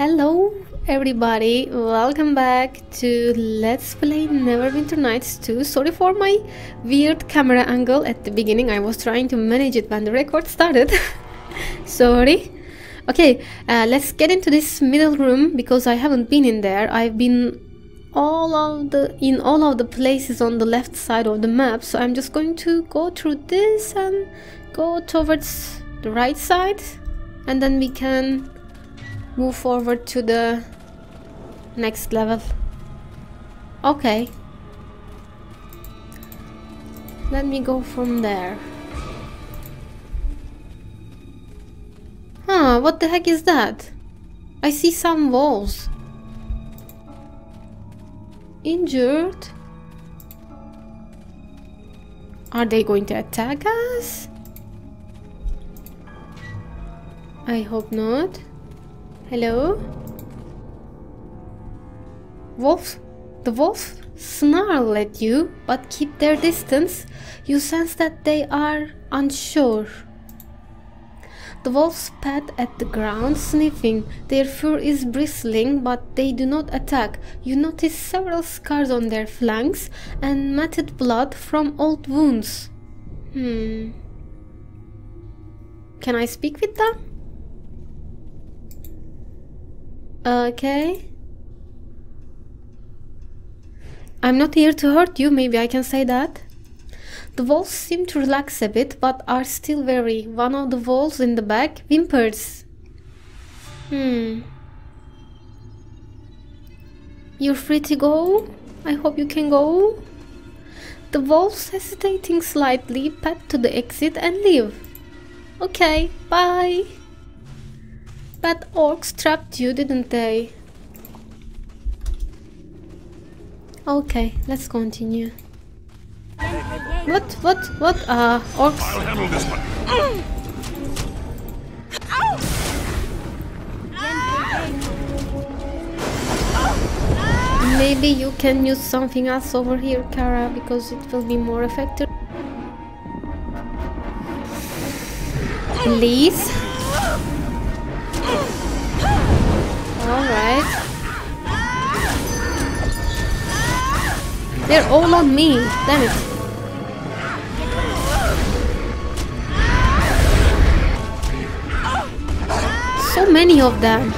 Hello everybody, welcome back to Let's Play Neverwinter Nights 2. Sorry for my weird camera angle at the beginning, I was trying to manage it when the record started. Sorry. Okay, uh, let's get into this middle room because I haven't been in there. I've been all of the in all of the places on the left side of the map, so I'm just going to go through this and go towards the right side and then we can move forward to the next level. Okay. Let me go from there. Huh, what the heck is that? I see some walls. Injured? Are they going to attack us? I hope not. Hello? Wolves? The wolves snarl at you, but keep their distance. You sense that they are unsure. The wolves pat at the ground, sniffing. Their fur is bristling, but they do not attack. You notice several scars on their flanks and matted blood from old wounds. Hmm. Can I speak with them? Okay. I'm not here to hurt you, maybe I can say that. The wolves seem to relax a bit, but are still very. One of the wolves in the back whimpers. Hmm. You're free to go? I hope you can go. The wolves, hesitating slightly, pat to the exit and leave. Okay, bye. But orcs trapped you, didn't they? Okay, let's continue. What? What? What? Uh, orcs? I'll handle this one. Maybe you can use something else over here, Qara, because it will be more effective. Please? Alright. They're all on me, damn it. So many of them.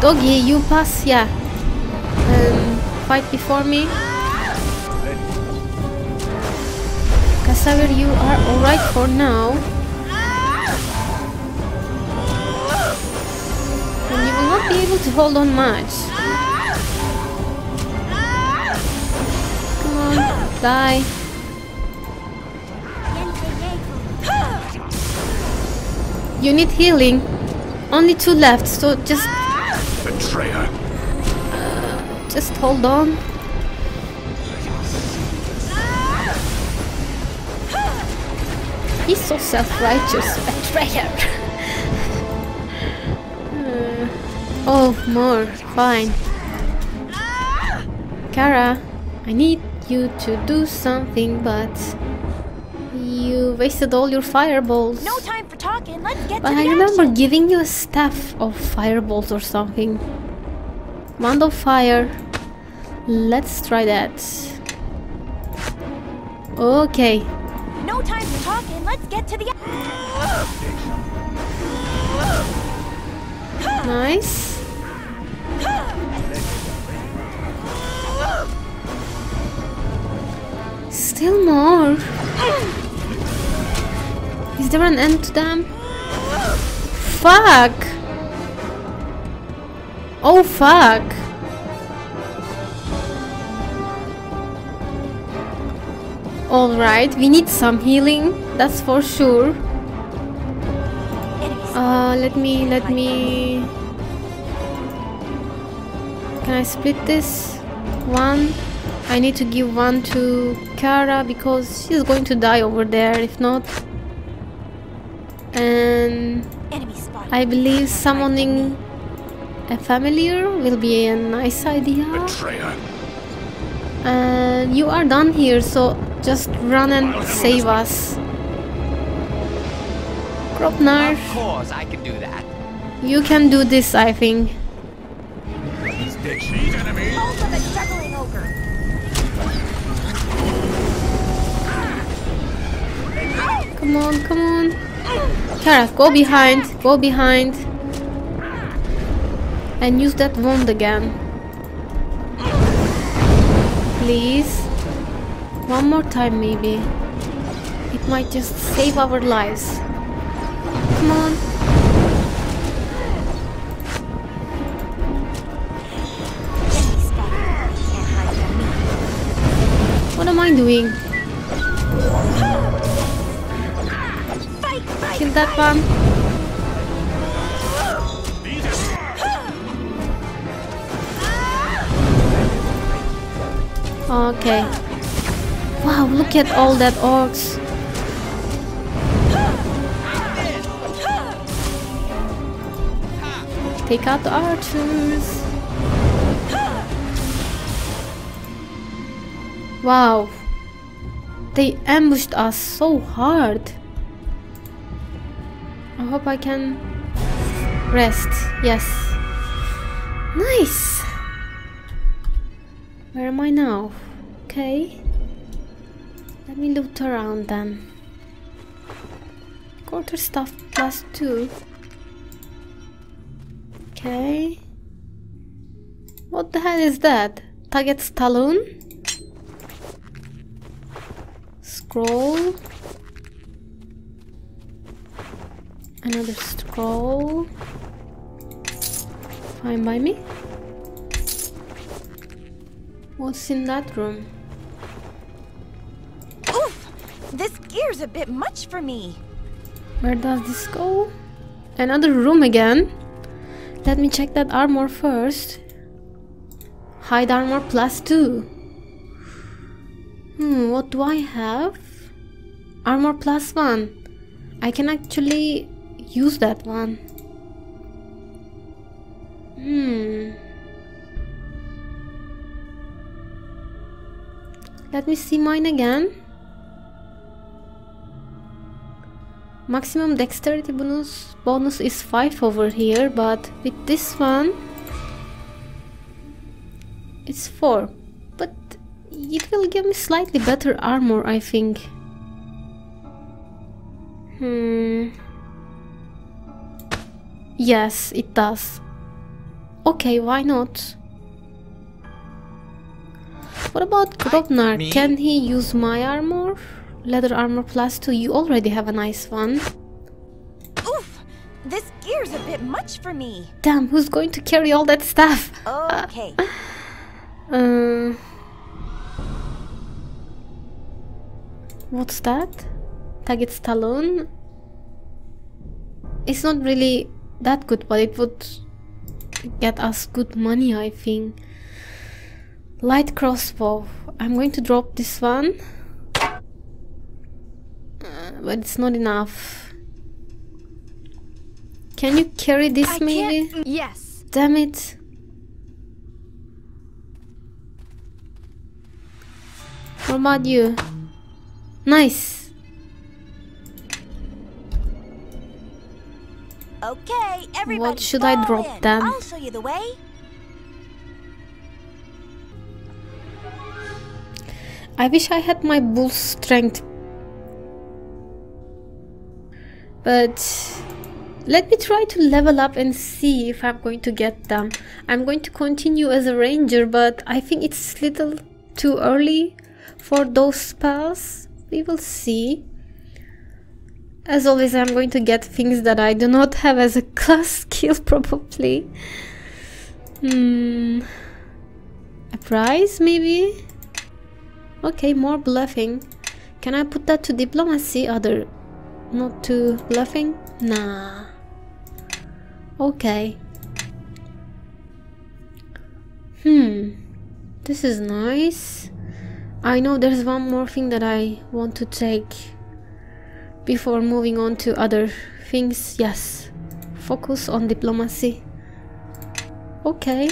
Doggy, you pass, yeah. Um, fight before me. Casavir, you are alright for now. And you will not be able to hold on much. Come on, die. You need healing. Only two left, so just Betrayer. just hold on. He's so self-righteous, betrayer. Oh, more. Fine. Qara, I need you to do something, but you wasted all your fireballs. No time for talking. Let's get But to the I remember action. giving you a staff of fireballs or something. Wand of fire. Let's try that. Okay. No time for talking. Let's get to the. Nice. Still more. Is there an end to them? Fuck! Oh fuck! Alright, we need some healing, that's for sure. Uh, let me, let me... Can I split this? One. I need to give one to Qara because she's going to die over there if not. And I believe summoning a familiar will be a nice idea. Betrayer. And you are done here, so just run and save us. Grobnar, Of course, I can do that. You can do this, I think. He's dead. She's enemy. Hold of a struggling ogre. Come on, come on. Qara, go behind, go behind. And use that wand again. Please. One more time, maybe. It might just save our lives. I doing? Kill that one. Okay. Wow, look at all that orcs. Take out the archers. Wow. They ambushed us so hard. I hope I can rest. Yes. Nice. Where am I now? Okay. Let me loot around then. Quarter stuff plus two. Okay. What the hell is that? Target Stallone? Scroll. Another scroll. Fine by me. What's in that room? Oof! This gear's a bit much for me. Where does this go? Another room again. Let me check that armor first. Hide armor plus two. Hmm, what do I have? Armor plus one. I can actually use that one. Hmm. Let me see mine again. Maximum dexterity bonus bonus is 5 over here, but with this one it's 4. But it will give me slightly better armor, I think. Hmm. Yes, it does. Okay, why not? What about Grobnar? me? Can he use my armor? Leather armor plus 2. You already have a nice one. Oof! This gear's a bit much for me. Damn, who's going to carry all that stuff? Okay. Uh, what's that? Target Stallone? It's not really that good, but it would get us good money, I think. Light crossbow. I'm going to drop this one. Uh, but it's not enough. Can you carry this I maybe? can't. Yes. Damn it. What about you? Nice. Okay, everybody. should I drop in. then? I'll show you the way. I wish I had my bull strength. But let me try to level up and see if I'm going to get them. I'm going to continue as a ranger, but I think it's little too early for those spells. We will see. As always, I'm going to get things that I do not have as a class skill, probably. Hmm. A prize, maybe? Okay, more bluffing. Can I put that to diplomacy? Other. Not to bluffing? Nah. Okay. Hmm. This is nice. I know there's one more thing that I want to take before moving on to other things. Yes. Focus on diplomacy. Okay.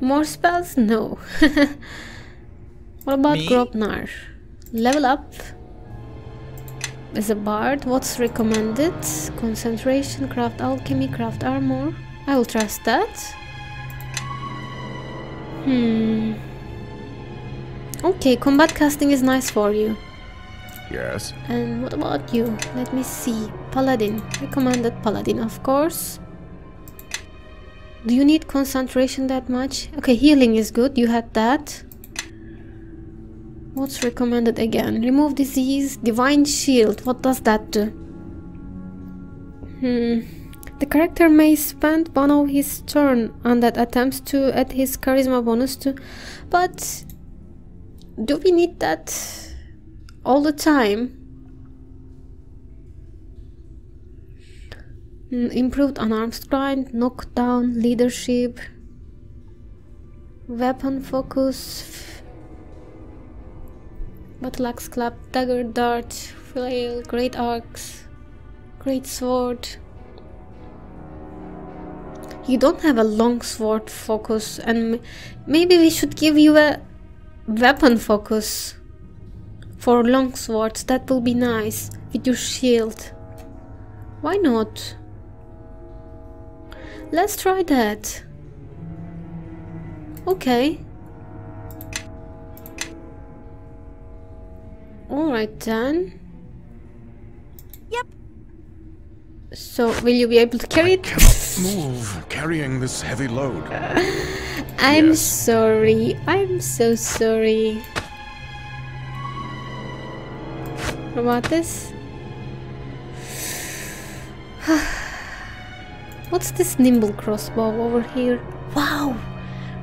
More spells? No. what about Me? Grobnar? Level up. as a bard. What's recommended? Concentration, craft alchemy, craft armor. I will trust that. Hmm. Okay, combat casting is nice for you. Yes. And what about you? Let me see. Paladin. Recommended Paladin, of course. Do you need concentration that much? Okay, healing is good. You had that. What's recommended again? Remove disease, divine shield. What does that do? Hmm. The character may spend one of his turn on that attempts to add his charisma bonus to, but do we need that all the time? Mm, improved unarmed strength, knockdown, leadership, weapon focus, battle axe club, dagger, dart, flail, great axe, great sword. You don't have a long sword focus, and maybe we should give you a weapon focus for long swords. That will be nice with your shield. Why not? Let's try that. Okay. Alright then. Yep. So, will you be able to carry it? Move, carrying this heavy load. I'm Yes. sorry. I'm so sorry. About this? What's this nimble crossbow over here? Wow!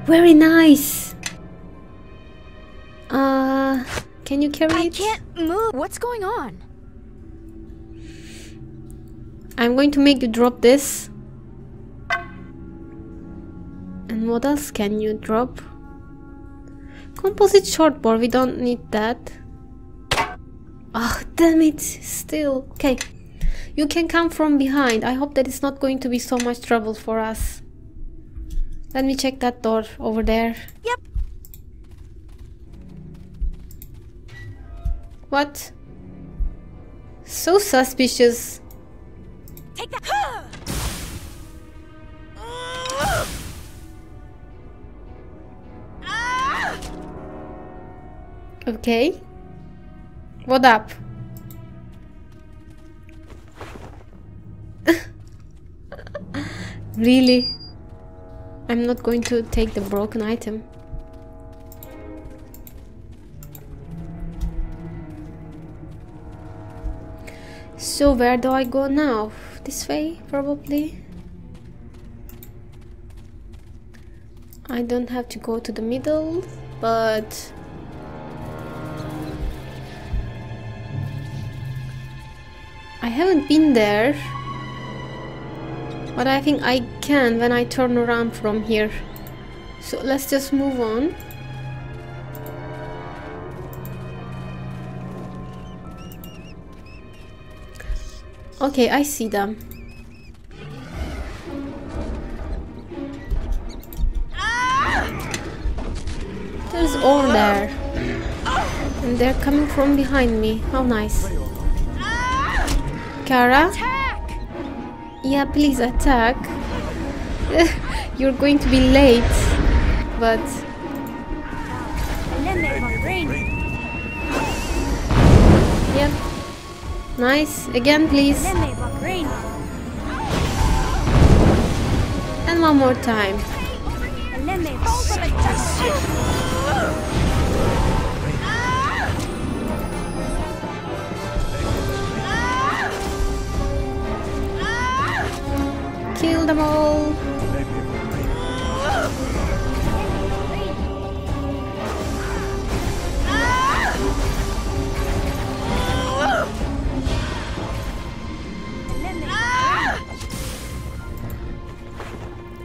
Very nice! Uh, can you carry I it? I can't move. What's going on? I'm going to make you drop this. And what else can you drop? Composite shortboard, we don't need that. Ah, damn it, still. Okay, you can come from behind. I hope that it's not going to be so much trouble for us. Let me check that door over there. Yep. What? So suspicious. Take that. Okay. What up? really? I'm not going to take the broken item. So where do I go now? This way, probably? I don't have to go to the middle, but I haven't been there. But I think I can when I turn around from here. So let's just move on. Okay, I see them. There's all there. And they're coming from behind me. How nice. Qara? Attack! Yeah, please attack. You're going to be late. But And then they my brain. yeah. Nice. Again, please. Then they my brain. And one more time. Kill them all.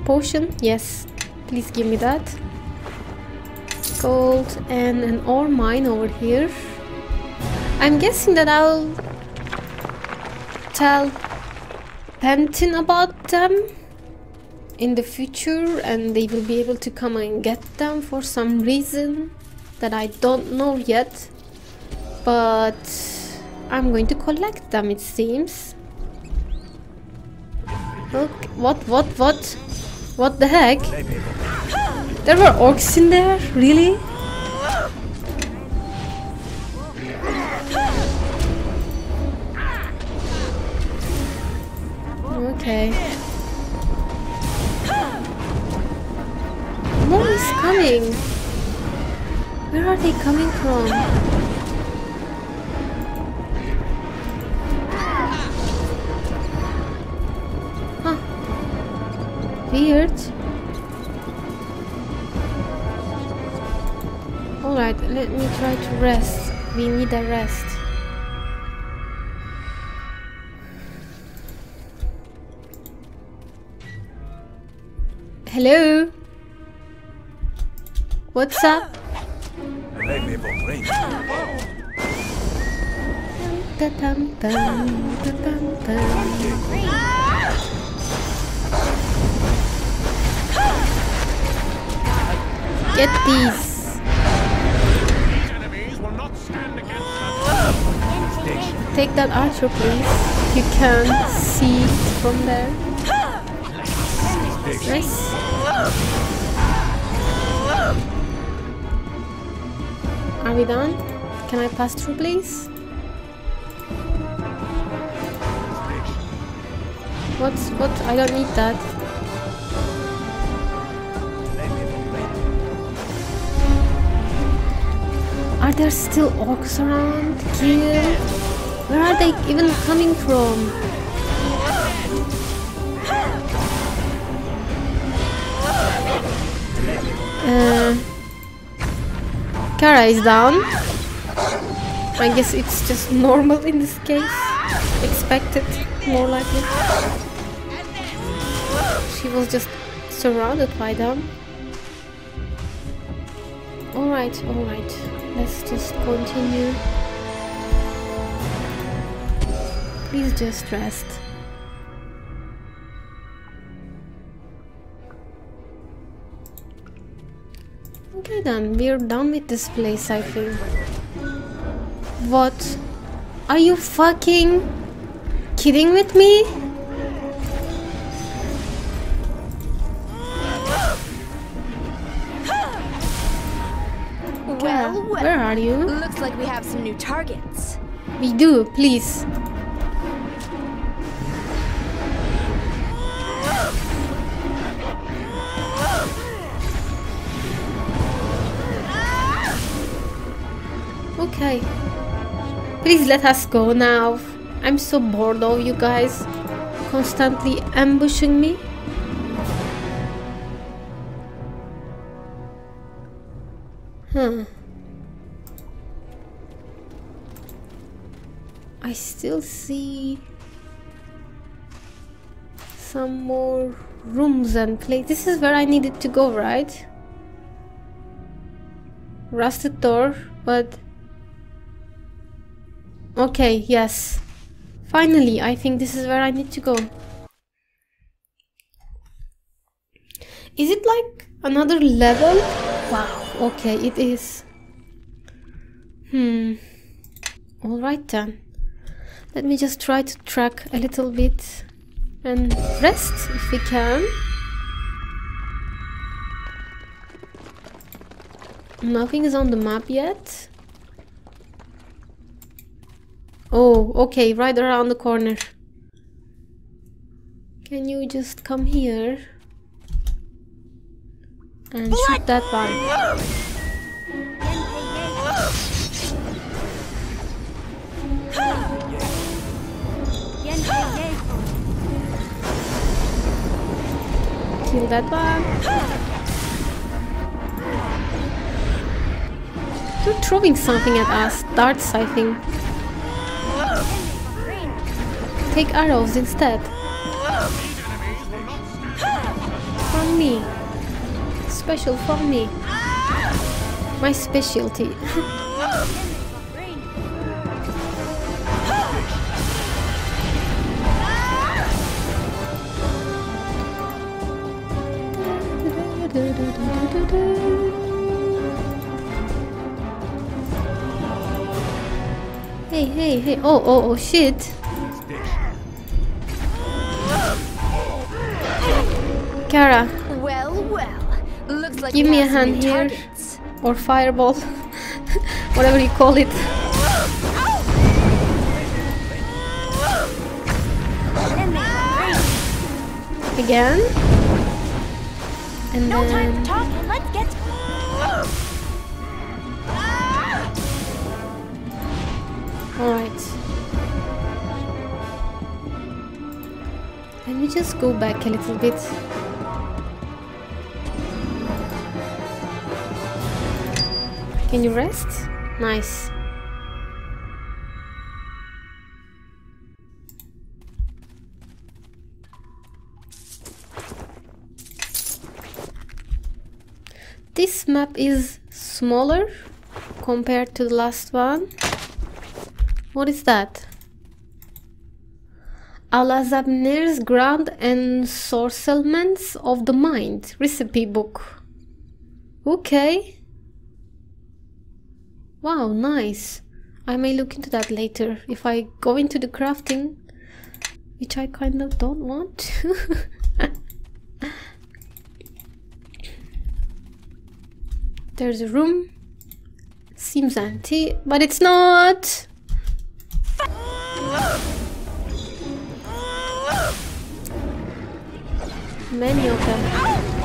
Potion? Yes. Please give me that. Gold and an ore mine over here. I'm guessing that I'll tell Pentin about them in the future and they will be able to come and get them for some reason that I don't know yet. But I'm going to collect them, it seems. Okay, what, what, what? What the heck? There were orcs in there? Really? Okay. More is coming. Where are they coming from? Huh. Weird. Alright, let me try to rest. We need a rest. Hello? What's up? Get these. Take that archer, please. You can see from there. Nice. Are we done? Can I pass through, please? What's what? I don't need that. Are there still orcs around? Kill? Where are they even coming from? Uh, Qara is down. I guess it's just normal in this case. Expected, more likely. She was just surrounded by them. Alright, alright. Let's just continue. Please just rest. Okay then, we're done with this place, I think. What? Are you fucking kidding with me? Well, well. where are you? Looks like we have some new targets. We do, please. Please let us go now. I'm so bored of you guys constantly ambushing me. Huh. I still see some more rooms and place. This is where I needed to go, right? Rusted door, but okay, yes. Finally, I think this is where I need to go. Is it like another level? Wow, okay, it is. Hmm. Alright then. Let me just try to track a little bit and rest if we can. Nothing is on the map yet. Oh, okay, right around the corner. Can you just come here? And shoot that one. Kill that one. You're throwing something at us. Darts, I think. Take arrows instead. From me. Special from me. My specialty. Hey, hey, hey. Oh, oh, oh, shit. Qara, Well, well. Looks like Give me a hand here. targets. or fireball, whatever you call it. Again. And No time then to talk. Let's get. Alright. Let me just go back a little bit. Can you rest? Nice. This map is smaller compared to the last one. What is that? Alazabner's Grand Ensorcelments of the Mind recipe book. Okay. Wow, nice. I may look into that later if I go into the crafting, which I kind of don't want to. There's a room. Seems empty, but it's not. Many of them.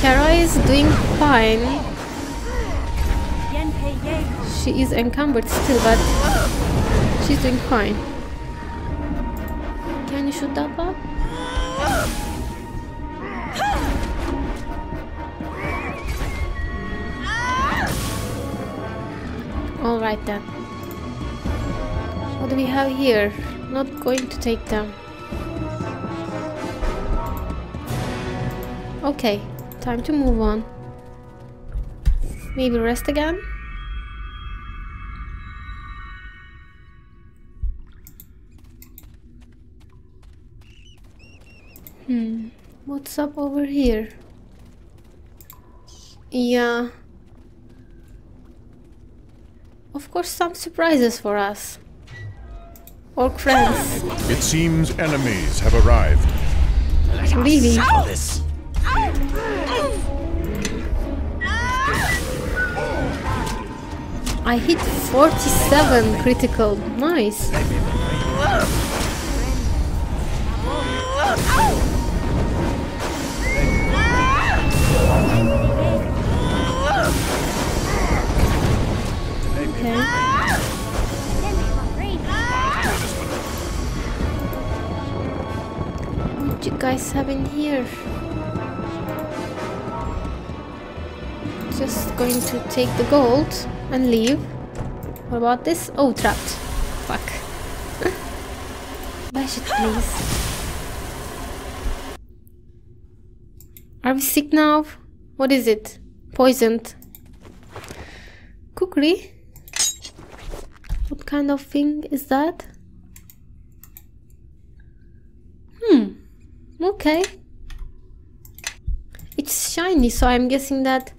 Qara is doing fine. She is encumbered still, but she's doing fine. Can you shoot that up? Alright then. What do we have here? Not going to take them. Okay, time to move on. Maybe rest again? Hmm, what's up over here? Yeah. Of course, some surprises for us. Orc friends. It seems enemies have arrived. Really? Settle this. I hit 47 critical. Nice. Okay. Guys have in here? Just going to take the gold and leave. What about this? Oh, trapped. Fuck. Bash it, please. Are we sick now? What is it? Poisoned. Kukri? What kind of thing is that? Hmm. Okay. It's shiny, so I'm guessing that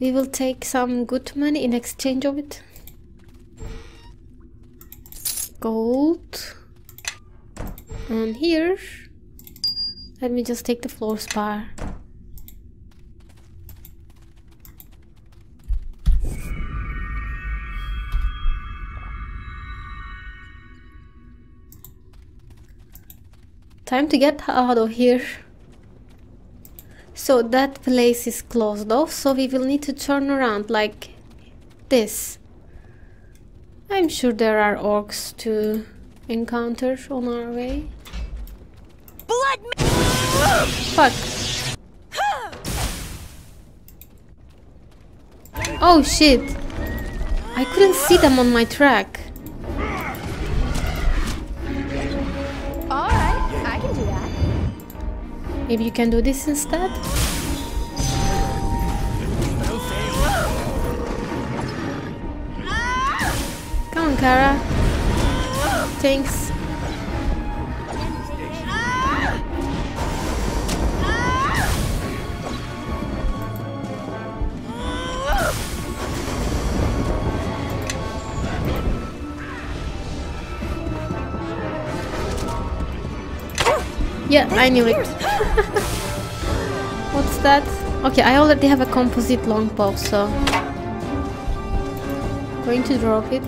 we will take some good money in exchange of it. Gold. And here, let me just take the fluorspar. Time to get out of here. So that place is closed off, so we will need to turn around like this. I'm sure there are orcs to encounter on our way. Blood. Fuck. Oh shit. I couldn't see them on my track. Maybe you can do this instead? Come on, Qara. Thanks. Yeah, I knew it. What's that? Okay, I already have a composite longbow, so going to drop it.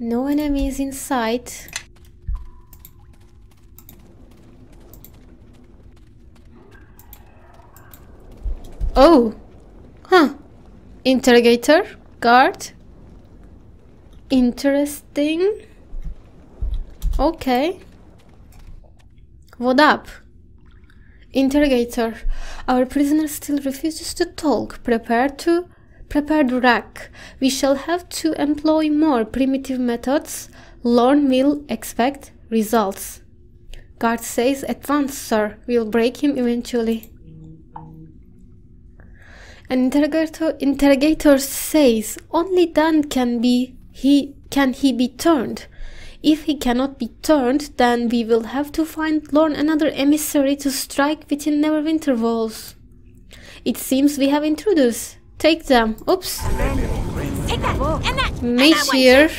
No enemies in sight. Oh! Interrogator? Guard? Interesting. Okay. What up? Interrogator. Our prisoner still refuses to talk. Prepare to prepare the rack. We shall have to employ more primitive methods. Lorne will expect results. Guard says at once, sir. We'll break him eventually. An interrogator, interrogator says only then can be he can he be turned. If he cannot be turned, then we will have to find Lorne another emissary to strike within Neverwinter walls. It seems we have intruders. Take them. Oops. Take that and that. Mage that here.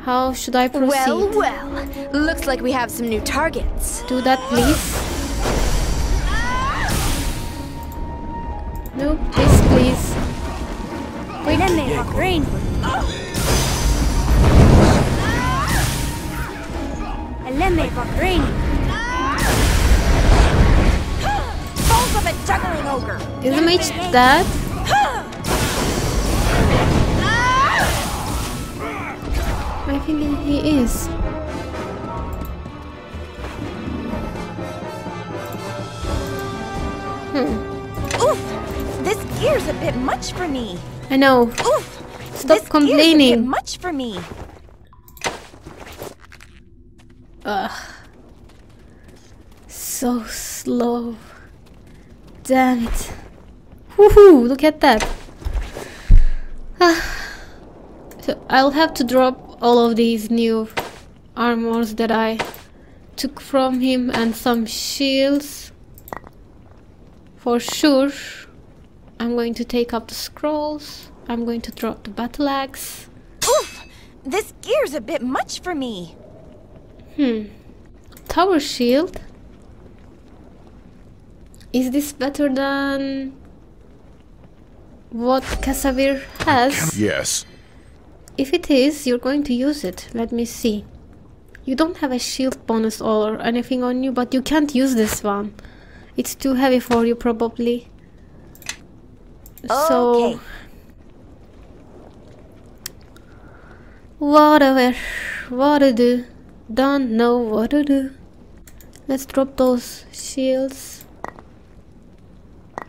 How should I proceed? Well, well. Looks like we have some new targets. Do that, please. No, this, please. Lemme va green. Lemme va green. Balls of a juggling ogre. Is the mage dead? I think he is. Gear's a bit much for me. I know. Oof! Stop this Gear's a bit complaining. much for me. Ugh. So slow. Damn it. Woohoo! Look at that. Ah. so I'll have to drop all of these new armors that I took from him and some shields. For sure. I'm going to take up the scrolls. I'm going to drop the battle axe. Oof! This gear's a bit much for me. Hmm. Tower shield. Is this better than what Casavir has? Yes. If it is, you're going to use it. Let me see. You don't have a shield bonus or anything on you, but you can't use this one. It's too heavy for you, probably. So, Okay. whatever. What to do? Don't know what to do. Let's drop those shields.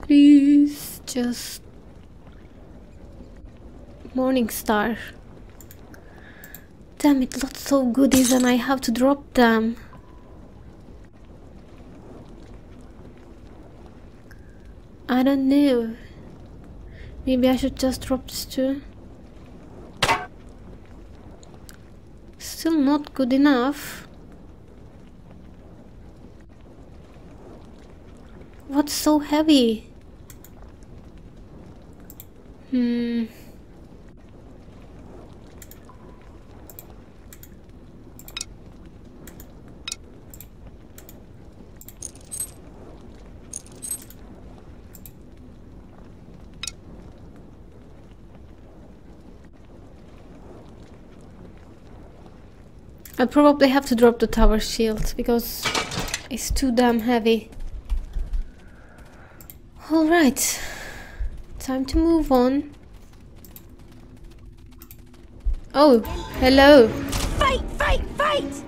Please, just. Morning Star. Damn it, lots of goodies and I have to drop them. I don't know. Maybe I should just drop this too. Still not good enough. What's so heavy? Hmm. I probably have to drop the tower shield because it's too damn heavy. Alright, time to move on. Oh, hello. Fight! Fight! Fight!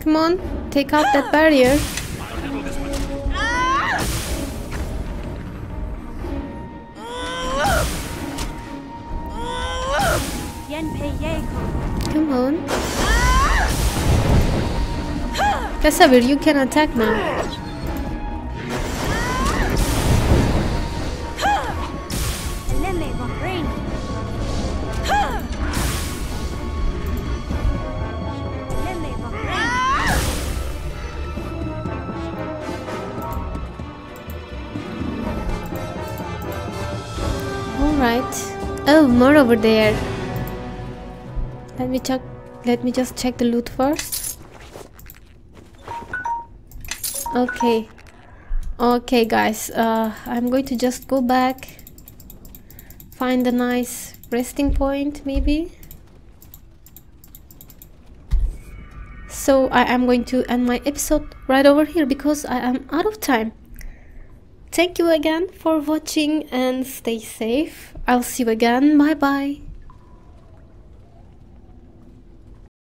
Come on, take out that barrier. Casavir, you can attack now. Alright. Oh, more over there. Let me check. Let me just check the loot first. Okay. Okay, guys. Uh, I'm going to just go back. Find a nice resting point, maybe. So I am going to end my episode right over here because I am out of time. Thank you again for watching and stay safe. I'll see you again. Bye bye.